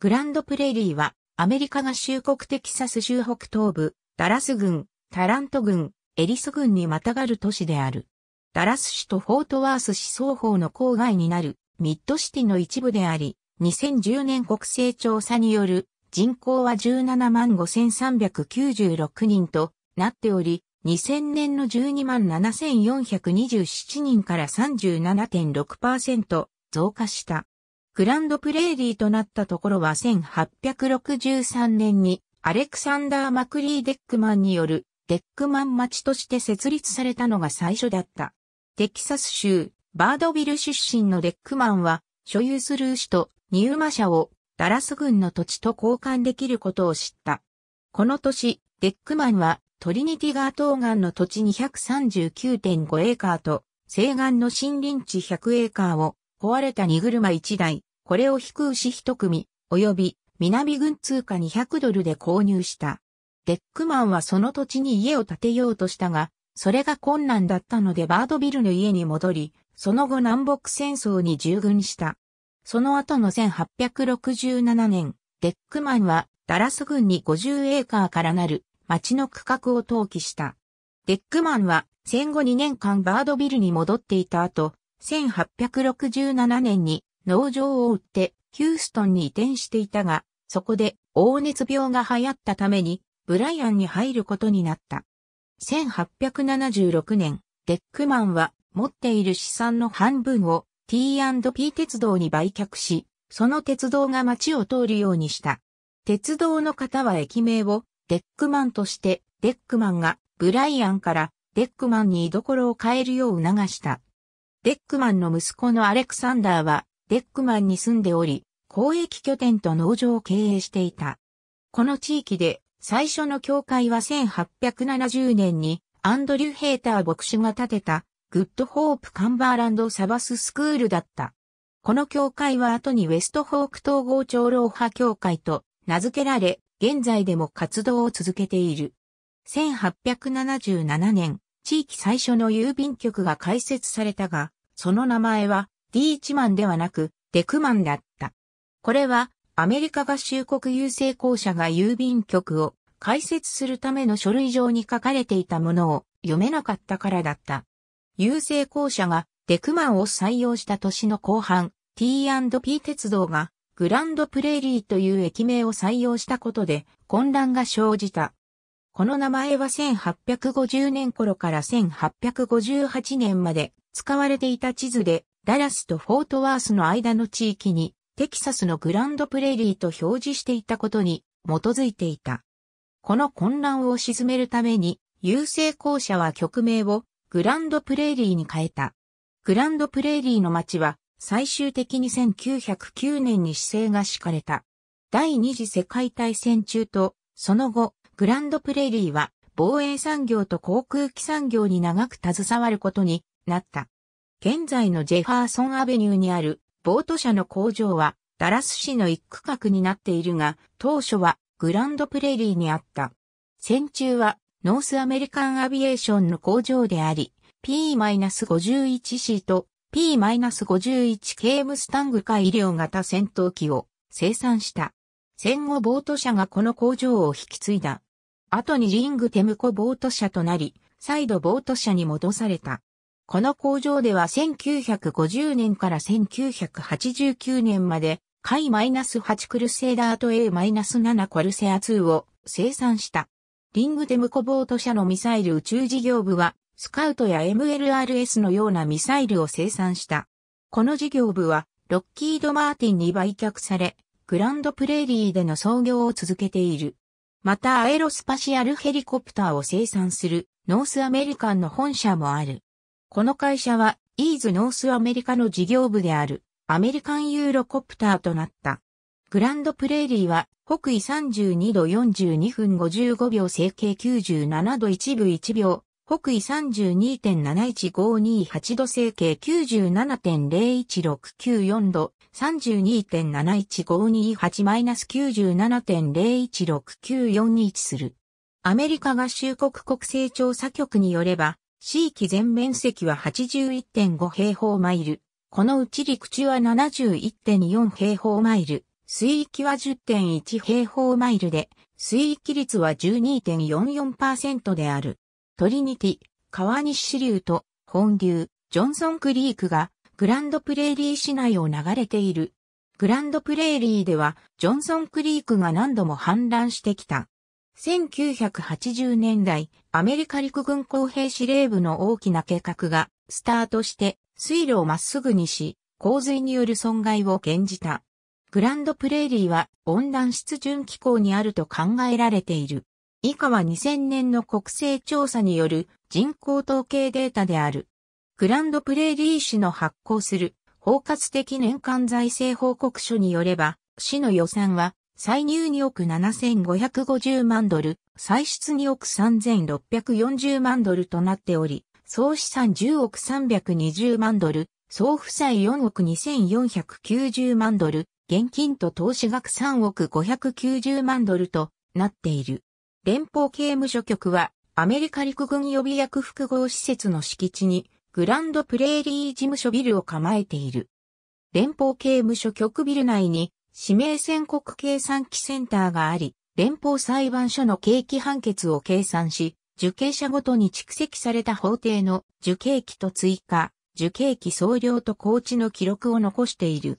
グランドプレーリーはアメリカ合衆国テキサス州北東部、ダラス郡、タラント郡、エリス郡にまたがる都市である。ダラス市とフォートワース市双方の郊外になるミッドシティの一部であり、2010年国勢調査による人口は17万5396人となっており、2000年の12万7427人から37.6%増加した。グランドプレーリーとなったところは1863年にアレクサンダー・マクリー・デックマンによるデックマン町として設立されたのが最初だった。テキサス州バードビル出身のデックマンは所有する牛とニューマ社をダラス郡の土地と交換できることを知った。この年、デックマンはトリニティ川東岸の土地239.5エーカーと西岸の森林地100エーカーを壊れた荷車1台、これを引く牛1組、及び南軍通貨200ドルで購入した。デックマンはその土地に家を建てようとしたが、それが困難だったのでバードビルの家に戻り、その後南北戦争に従軍した。その後の1867年、デックマンはダラス郡に50エーカーからなる町の区画を登記した。デックマンは戦後2年間バードビルに戻っていた後、1867年に農場を売ってヒューストンに移転していたが、そこで黄熱病が流行ったためにブライアンにいることになった。1876年、デックマンは持っている資産の半分を T&P 鉄道に売却し、その鉄道が街を通るようにした。鉄道の方は駅名をデックマンとして、デックマンがブライアンからデックマンに居所を変えるよう促した。デックマンの息子のアレクサンダーはデックマンに住んでおり、交易拠点と農場を経営していた。この地域で最初の教会は1870年にアンドリュー・ヘーター牧師が建てたグッドホープ・カンバーランド・サバス・スクールだった。この教会は後にウェストホーク統合長老派教会と名付けられ、現在でも活動を続けている。1877年、地域最初の郵便局が開設されたが、その名前はディーチマンではなくデクマンだった。これはアメリカ合衆国郵政公社が郵便局を開設するための書類上に書かれていたものを読めなかったからだった。郵政公社がデクマンを採用した年の後半、T&P 鉄道がグランドプレーリーという駅名を採用したことで混乱が生じた。この名前は1850年頃から1858年まで使われていた地図でダラスとフォートワースの間の地域にテキサスのグランドプレーリーと表示していたことに基づいていた。この混乱を鎮めるために、郵政公社は局名をグランドプレーリーに変えた。グランドプレーリーの町は最終的に1909年に市政が敷かれた。第二次世界大戦中と、その後、グランドプレーリーは防衛産業と航空機産業に長く携わることになった。現在のジェファーソンアベニューにあるボート車の工場はダラス市の一区画になっているが、当初はグランドプレリーにあった。戦中はノースアメリカンアビエーションの工場であり、P-51C と P-51 ケームスタング改良型戦闘機を生産した。戦後ボート社がこの工場を引き継いだ。後にリングテムコボート社となり、再度ボート社に戻された。この工場では1950年から1989年まで、イ -8 クルセーダーと A-7 コルセア2を生産した。リングテムコボート社のミサイル宇宙事業部は、スカウトや MLRS のようなミサイルを生産した。この事業部は、ロッキード・マーティンに売却され、グランドプレーリーでの操業を続けている。またアエロスパシアルヘリコプターを生産するノースアメリカンの本社もある。この会社は、 EADS ノースアメリカの事業部である、アメリカンユーロコプターとなった。グランドプレーリーは、北緯32度42分55秒整形97度1分1秒、北緯32.71528度整形97.01694度、32.71528-97.01694に位置する。アメリカ合衆国国勢調査局によれば、地域全面積は81.5平方マイル。このうち陸地は71.4平方マイル。水域は10.1平方マイルで、水域率は12.44%である。トリニティ、川西支流と本流、ジョンソンクリークがグランドプレーリー市内を流れている。グランドプレーリーではジョンソンクリークが何度も氾濫してきた。1980年代、アメリカ陸軍工兵司令部の大きな計画がスタートして水路をまっすぐにし、洪水による損害を減じた。グランドプレーリーは温暖湿潤気候にあると考えられている。以下は2000年の国勢調査による人口統計データである。グランドプレーリー市の発行する包括的年間財政報告書によれば、市の予算は、歳入2億7550万ドル、歳出2億3640万ドルとなっており、総資産10億320万ドル、総負債4億2490万ドル、現金と投資額3億590万ドルとなっている。連邦刑務所局はアメリカ陸軍予備役複合施設の敷地にグランドプレーリー事務所ビルを構えている。連邦刑務所局ビル内に指名宣告計算機センターがあり、連邦裁判所の刑期判決を計算し、受刑者ごとに蓄積された法廷の受刑期と追加、受刑期総量と高知の記録を残している。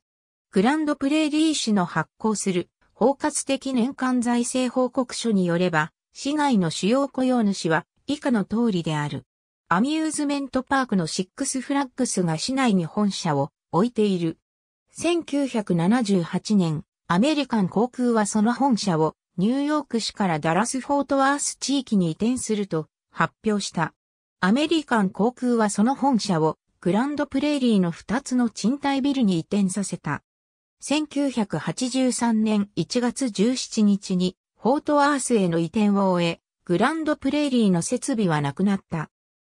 グランドプレーリー市の発行する包括的年間財政報告書によれば、市内の主要雇用主は以下の通りである。アミューズメントパークのシックスフラッグスが市内に本社を置いている。1978年、アメリカン航空はその本社をニューヨーク市からダラスフォートワース地域に移転すると発表した。アメリカン航空はその本社をグランドプレーリーの2つの賃貸ビルに移転させた。1983年1月17日にフォートワースへの移転を終え、グランドプレーリーの設備はなくなった。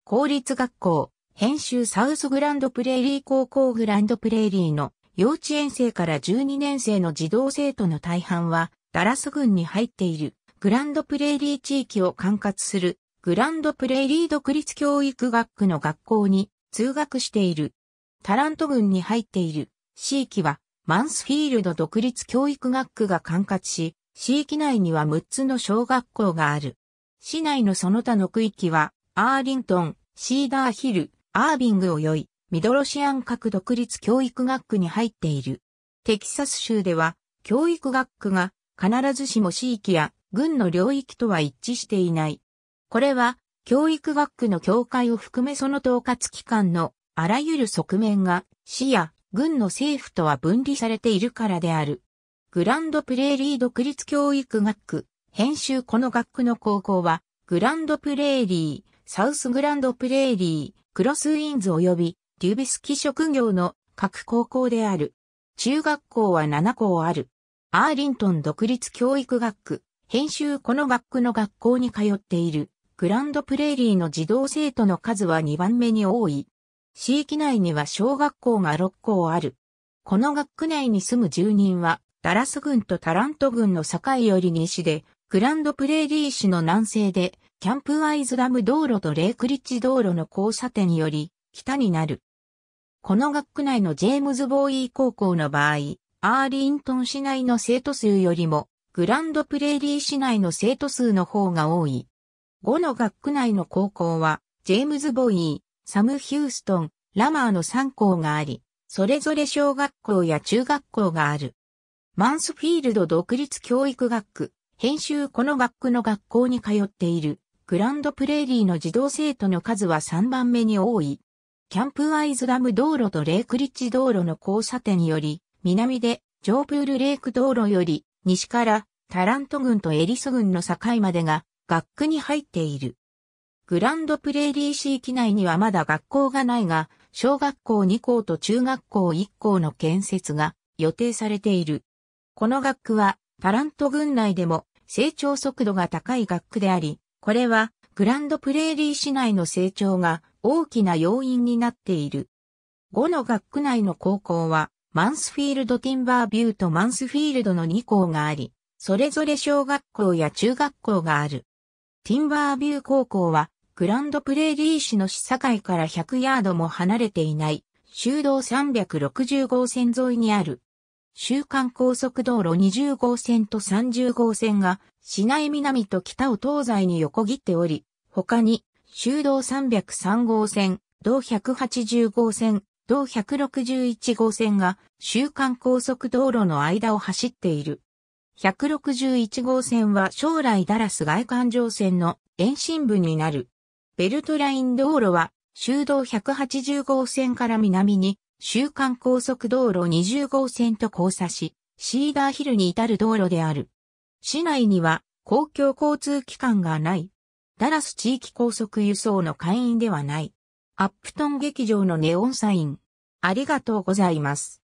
公立学校、編集サウスグランドプレーリー高校グランドプレーリーの幼稚園生から12年生の児童生徒の大半はダラス郡に入っているグランドプレーリー地域を管轄するグランドプレーリー独立教育学区の学校に通学している。タラント郡に入っている地域はマンスフィールド独立教育学区が管轄し、地域内には6つの小学校がある。市内のその他の区域はアーリントン、シーダーヒル、アービングをよい、ミドロシアン各独立教育学区に入っている。テキサス州では、教育学区が必ずしも地域や軍の領域とは一致していない。これは、教育学区の境界を含めその統括機関のあらゆる側面が市や郡の政府とは分離されているからである。グランドプレーリー独立教育学区、編集この学区の高校は、グランドプレーリー、サウスグランドプレーリー、クロスウィンズ及びデュビスキ職業の各高校である。中学校は7校ある。アーリントン独立教育学区、編集この学区の学校に通っている。グランドプレーリーの児童生徒の数は2番目に多い。地域内には小学校が6校ある。この学区内に住む住人は、ダラス郡とタラント郡の境より西で、グランドプレーリー市の南西で、キャンプアイズダム道路とレイクリッジ道路の交差点より北になる。この学区内のジェームズ・ボーイー高校の場合、アーリントン市内の生徒数よりも、グランドプレーリー市内の生徒数の方が多い。5の学区内の高校は、ジェームズ・ボーイー、サム・ヒューストン、ラマーの3校があり、それぞれ小学校や中学校がある。マンスフィールド独立教育学区、編集この学区の学校に通っている。グランドプレーリーの児童生徒の数は3番目に多い。キャンプアイズダム道路とレイクリッジ道路の交差点より、南でジョープールレイク道路より、西からタラント郡とエリス郡の境までが学区に入っている。グランドプレーリー市域内にはまだ学校がないが、小学校2校と中学校1校の建設が予定されている。この学区はタラント郡内でも成長速度が高い学区であり、これはグランドプレーリー市内の成長が大きな要因になっている。5の学区内の高校はマンスフィールド・ティンバービューとマンスフィールドの2校があり、それぞれ小学校や中学校がある。ティンバービュー高校はグランドプレーリー市の市境から100ヤードも離れていない修道360号線沿いにある。週間高速道路20号線と30号線が市内南と北を東西に横切っており、他に、州道303号線、道180号線、道161号線が週間高速道路の間を走っている。161号線は将来ダラス外環状線の延伸部になる。ベルトライン道路は州道180号線から南に週間高速道路20号線と交差し、シーダーヒルに至る道路である。市内には公共交通機関がない。ダラス地域高速輸送の会員ではない。アップトン劇場のネオンサイン。ありがとうございます。